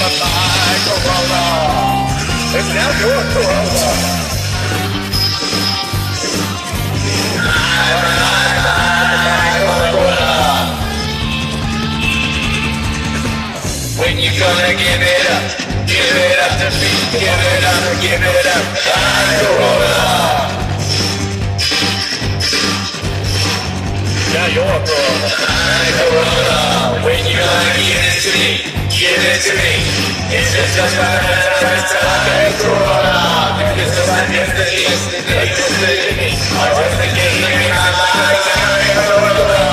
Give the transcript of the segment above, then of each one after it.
Corona. It's now your Corona. When you gonna give it up? Give it up to me. Give it up. Give it up. I Corona. Now you're a Corona. I'm a Corona. When you gonna give it to me? Give it to me. It's just a matter of time. Corona. Because it's not yesterday. Yesterday. Yesterday. I was the game in my life. Corona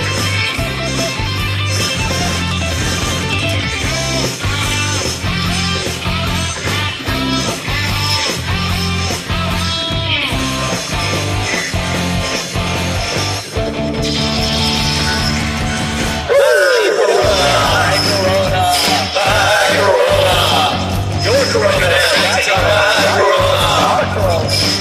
Hardcore. Hardcore.